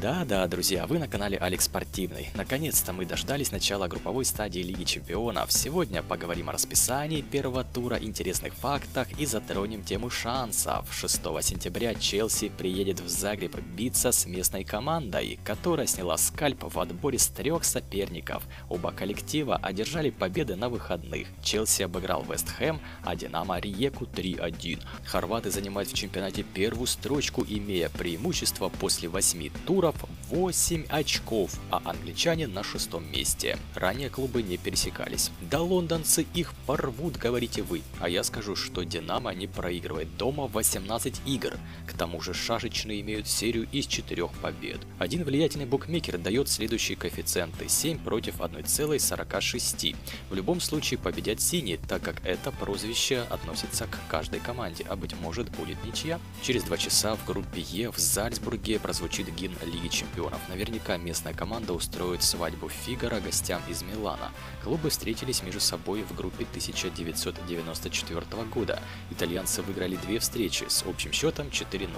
Да-да, друзья, вы на канале Алекс Спортивный. Наконец-то мы дождались начала групповой стадии Лиги Чемпионов. Сегодня поговорим о расписании первого тура, интересных фактах и затронем тему шансов. 6 сентября Челси приедет в Загреб биться с местной командой, которая сняла скальп в отборе с трех соперников. Оба коллектива одержали победы на выходных. Челси обыграл Вест Хэм, а Динамо Риеку 3-1. Хорваты занимают в чемпионате первую строчку, имея преимущество после 8 туров туров 8 очков, а англичане на шестом месте. Ранее клубы не пересекались. Да лондонцы их порвут, говорите вы. А я скажу, что Динамо не проигрывает дома 18 игр. К тому же шашечные имеют серию из 4 побед. Один влиятельный букмекер дает следующие коэффициенты 7 против 1,46. В любом случае победят синие, так как это прозвище относится к каждой команде, а быть может будет ничья. Через два часа в группе Е в Зальцбурге прозвучит гимн Лиги Чемпионов. Наверняка местная команда устроит свадьбу Фигара гостям из Милана. Клубы встретились между собой в группе 1994 года. Итальянцы выиграли две встречи с общим счетом 4-0.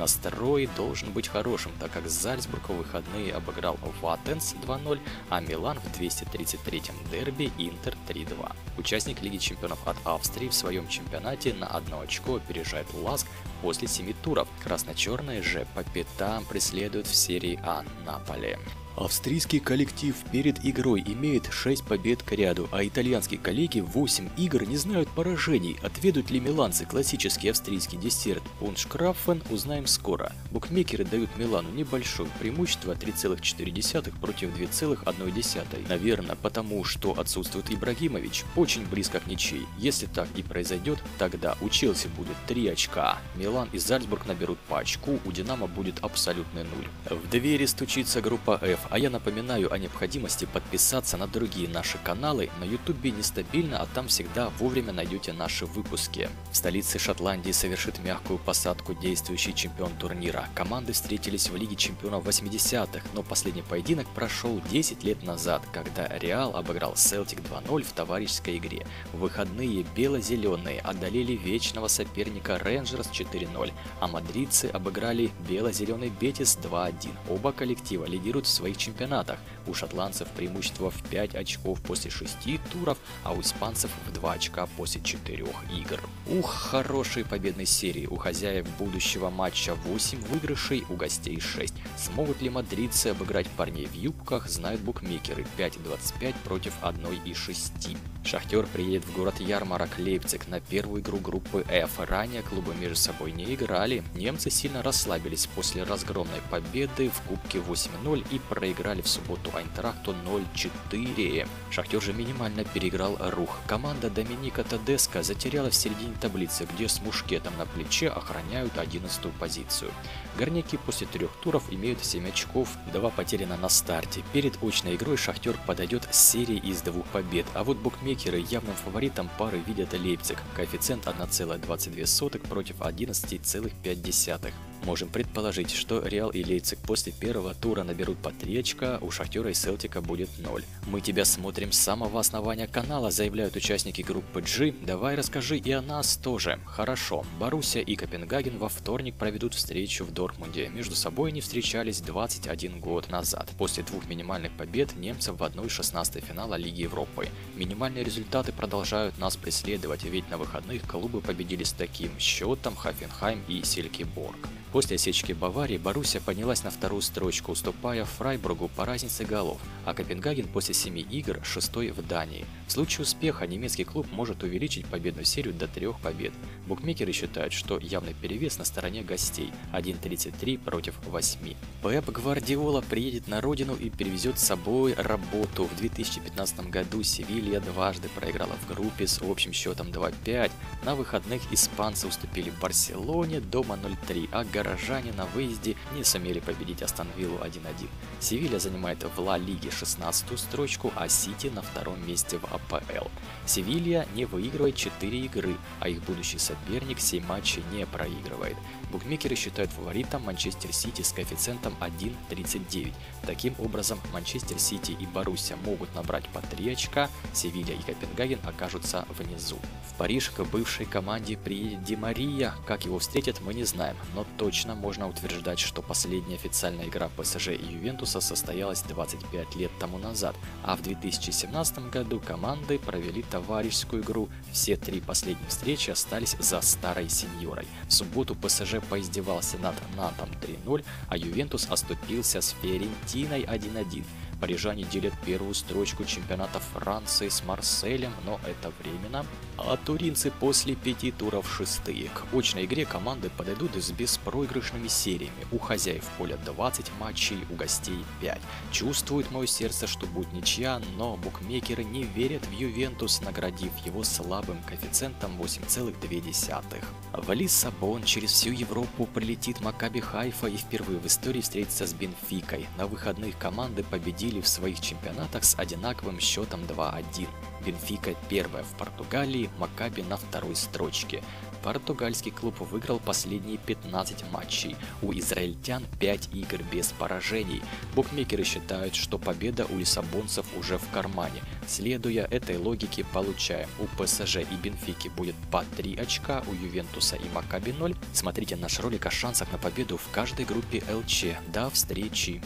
Настрой должен быть хорошим, так как Зальцбург в выходные обыграл Ваттенс 2-0, а Милан в 233-м дерби Интер 3-2. Участник Лиги Чемпионов от Австрии в своем чемпионате на одно очко опережает Ласк после семи туров. Красно-черные же по пятам преследуют в серии А Наполе. Австрийский коллектив перед игрой имеет 6 побед к ряду, а итальянские коллеги 8 игр не знают поражений. Отведут ли миланцы классический австрийский десерт пуншкраффен, узнаем скоро. Букмекеры дают Милану небольшое преимущество 3,4 против 2,1. Наверное, потому что отсутствует Ибрагимович, очень близко к ничьей. Если так и произойдет, тогда у Челси будет 3 очка. Милан и Зальцбург наберут по очку, у Динамо будет абсолютный нуль. В двери стучится группа F, а я напоминаю о необходимости подписаться на другие наши каналы. На ютубе нестабильно, а там всегда вовремя найдете наши выпуски. В столице Шотландии совершит мягкую посадку действующий чемпион турнира. Команды встретились в Лиге чемпионов 80-х, но последний поединок прошел 10 лет назад, когда Реал обыграл Селтик 2-0 в товарищеской игре. В выходные бело-зеленые одолели вечного соперника Рейнджерс 4-0, а мадридцы обыграли бело-зеленый Бетис 2-1. Оба коллектива лидируют в своих чемпионатах. У шотландцев преимущество в 5 очков после 6 туров, а у испанцев в 2 очка после 4 игр. Ух, хорошие победные серии. У хозяев будущего матча 8 выигрышей, у гостей 6. Смогут ли мадридцы обыграть парней в юбках, знают букмекеры 5-25 против 1 и 6. Шахтер приедет в город Ярмарок Лейпциг на первую игру группы F. Ранее клубы между собой не играли. Немцы сильно расслабились после разгромной победы в Кубке 8-0 и проиграли в субботу Айнтрахту 0-4. Шахтер же минимально переиграл Рух. Команда Доминика Тедеско затеряла в середине таблицы, где с мушкетом на плече охраняют 11 позицию. Горняки после трех туров имеют 7 очков, 2 потеряно на старте. Перед очной игрой Шахтер подойдет с серией из двух побед, а вот букмекеры явным фаворитом пары видят Лейпциг, коэффициент 1,22 против 11,5. Можем предположить, что Реал и Лейпциг после первого тура наберут по 3 очка, у Шахтера и Селтика будет 0. Мы тебя смотрим с самого основания канала, заявляют участники группы G. Давай расскажи и о нас тоже. Хорошо, Боруссия и Копенгаген во вторник проведут встречу в Дортмунде. Между собой они встречались 21 год назад. После двух минимальных побед немцев в 1-16 финала Лиги Европы. Минимальные результаты продолжают нас преследовать, ведь на выходных клубы победили с таким счетом Хафенхайм и Силькиборг. После осечки Баварии Боруссия поднялась на вторую строчку, уступая Фрайбургу по разнице голов, а Копенгаген после семи игр шестой в Дании. В случае успеха немецкий клуб может увеличить победную серию до трех побед. Букмекеры считают, что явный перевес на стороне гостей – 1.33 против 8. Пеп Гвардиола приедет на родину и перевезет с собой работу. В 2015 году Севилья дважды проиграла в группе с общим счетом 2-5. На выходных испанцы уступили Барселоне дома 0-3, а горожане на выезде не сумели победить Астон Виллу 1-1. Севилья занимает в Ла Лиге 16 строчку, а Сити на втором месте в АПЛ. Севилья не выигрывает 4 игры, а их будущий соперник 7 матчей не проигрывает. Букмекеры считают фаворитом Манчестер Сити с коэффициентом 1.39. Таким образом, Манчестер Сити и Боруссия могут набрать по 3 очка, Севилья и Копенгаген окажутся внизу. В Париж к бывшей команде приедет Ди Мария, как его встретят мы не знаем, но точно точно можно утверждать, что последняя официальная игра ПСЖ и Ювентуса состоялась 25 лет тому назад, а в 2017 году команды провели товарищескую игру. Все три последние встречи остались за старой сеньорой. В субботу ПСЖ поиздевался над Нантом 3-0, а Ювентус оступился с Ферентиной 1-1. Парижане делят первую строчку чемпионата Франции с Марселем, но это временно. А туринцы после пяти туров шестые. К очной игре команды подойдут с беспроигрышными сериями. У хозяев поля 20 матчей, у гостей 5. Чувствует мое сердце, что будет ничья, но букмекеры не верят в Ювентус, наградив его слабым коэффициентом 8,2. В Лиссабон через всю Европу прилетит Макаби Хайфа и впервые в истории встретится с Бенфикой. На выходных команды победили в своих чемпионатах с одинаковым счетом 2-1. Бенфика первая в Португалии, Макаби на второй строчке. Португальский клуб выиграл последние 15 матчей. У израильтян 5 игр без поражений. Букмекеры считают, что победа у лиссабонцев уже в кармане. Следуя этой логике, получаем у ПСЖ и Бенфики будет по 3 очка, у Ювентуса и Макаби 0. Смотрите наш ролик о шансах на победу в каждой группе ЛЧ. До встречи!